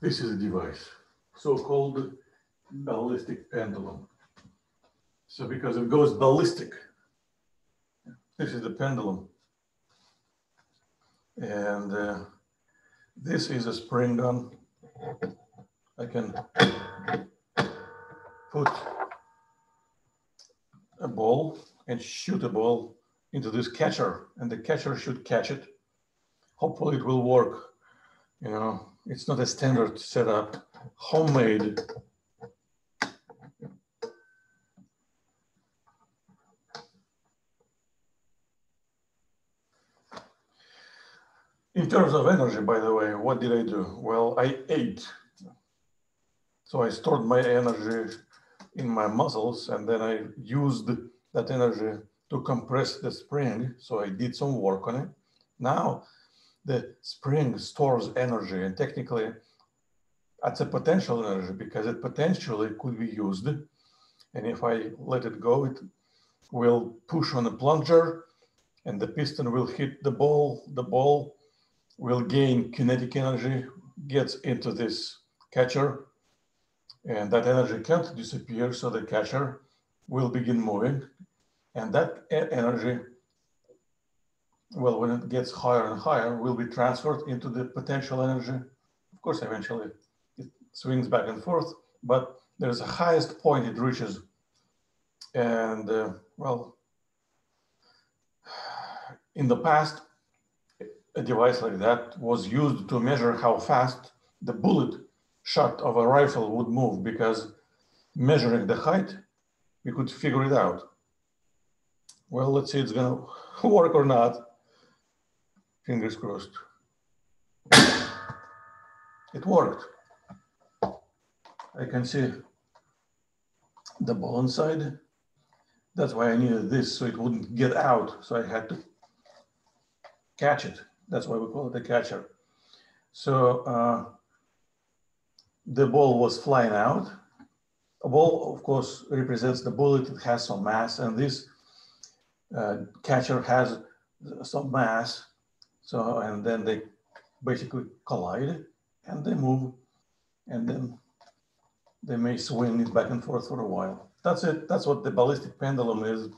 This is a device, so-called ballistic pendulum. So because it goes ballistic, this is the pendulum. And uh, this is a spring gun. I can put a ball and shoot a ball into this catcher and the catcher should catch it. Hopefully it will work. You know, it's not a standard setup, homemade. In terms of energy, by the way, what did I do? Well, I ate. So I stored my energy in my muscles and then I used that energy to compress the spring. So I did some work on it. Now the spring stores energy and technically that's a potential energy because it potentially could be used. And if I let it go, it will push on the plunger and the piston will hit the ball. The ball will gain kinetic energy, gets into this catcher, and that energy can't disappear. So the catcher will begin moving. And that energy well, when it gets higher and higher, will be transferred into the potential energy. Of course, eventually it swings back and forth, but there's a highest point it reaches. And uh, well, in the past, a device like that was used to measure how fast the bullet shot of a rifle would move because measuring the height, we could figure it out. Well, let's see it's gonna work or not. Fingers crossed. It worked. I can see the ball inside. That's why I needed this so it wouldn't get out. So I had to catch it. That's why we call it a catcher. So uh, the ball was flying out. A ball, of course, represents the bullet. It has some mass, and this uh, catcher has some mass. So, and then they basically collide and they move and then they may swing it back and forth for a while. That's it. That's what the ballistic pendulum is.